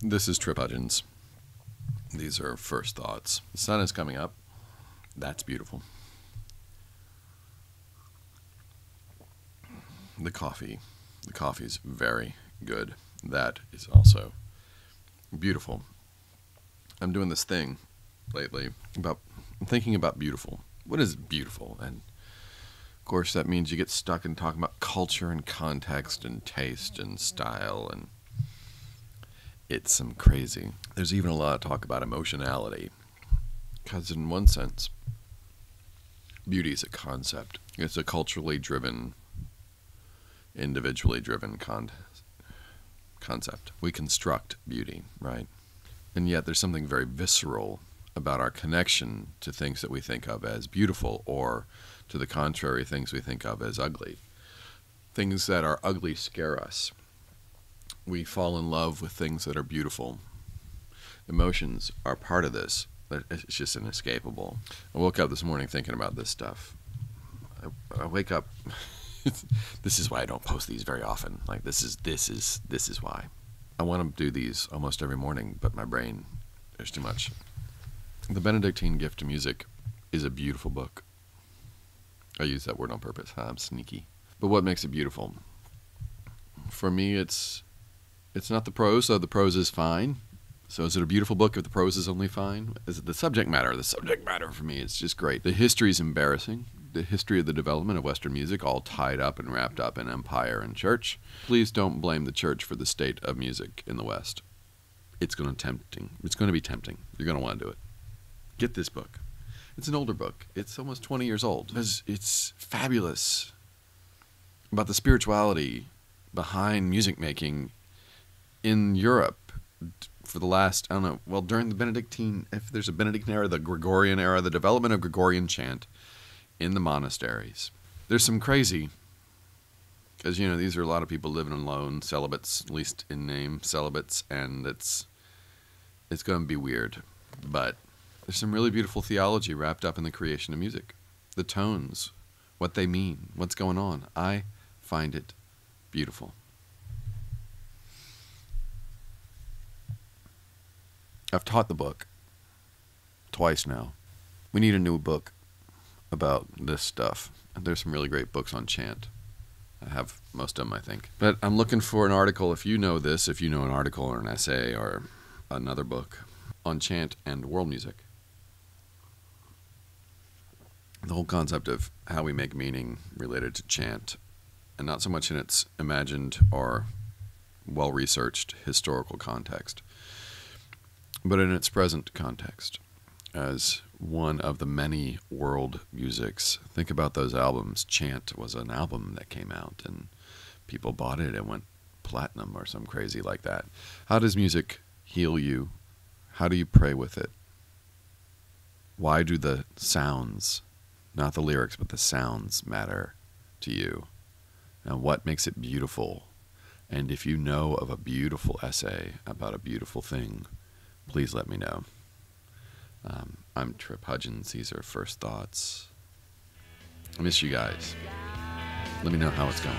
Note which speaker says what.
Speaker 1: This is Tripp Hudgins. These are first thoughts. The sun is coming up. That's beautiful. The coffee. The coffee is very good. That is also beautiful. I'm doing this thing lately about thinking about beautiful. What is beautiful? And of course, that means you get stuck in talking about culture and context and taste and style and it's some crazy. There's even a lot of talk about emotionality. Because, in one sense, beauty is a concept, it's a culturally driven, individually driven con- concept. We construct beauty, right? And yet, there's something very visceral about our connection to things that we think of as beautiful, or to the contrary, things we think of as ugly. Things that are ugly scare us we fall in love with things that are beautiful. Emotions are part of this. It's just inescapable. I woke up this morning thinking about this stuff. I, I wake up. this is why I don't post these very often. Like this is this is this is why. I want to do these almost every morning, but my brain there's too much. The Benedictine Gift to Music is a beautiful book. I use that word on purpose. Ah, I'm sneaky. But what makes it beautiful? For me, it's it's not the prose, though the prose is fine. So is it a beautiful book if the prose is only fine? Is it the subject matter? The subject matter for me is just great. The history is embarrassing. The history of the development of Western music, all tied up and wrapped up in empire and church. Please don't blame the church for the state of music in the West. It's going to tempting. It's going to be tempting. You're going to want to do it. Get this book. It's an older book. It's almost 20 years old. It's, it's fabulous about the spirituality behind music making in Europe for the last I don't know well during the Benedictine if there's a Benedictine era the Gregorian era the development of Gregorian chant in the monasteries. There's some crazy because you know these are a lot of people living alone celibates at least in name celibates and it's it's going to be weird but there's some really beautiful theology wrapped up in the creation of music. The tones what they mean what's going on I find it beautiful I've taught the book twice now. We need a new book about this stuff. There's some really great books on chant. I have most of them, I think. But I'm looking for an article. If you know this, if you know an article or an essay or another book on chant and world music, the whole concept of how we make meaning related to chant, and not so much in its imagined or well researched historical context, but in its present context, as one of the many world musics. Think about those albums. Chant was an album that came out, and people bought it and went platinum or some crazy like that. How does music heal you? How do you pray with it? Why do the sounds, not the lyrics, but the sounds matter to you? And what makes it beautiful? And if you know of a beautiful essay about a beautiful thing, please let me know. Um, I'm Tripp Hudgins. These are first thoughts. I miss you guys. Let me know how it's going.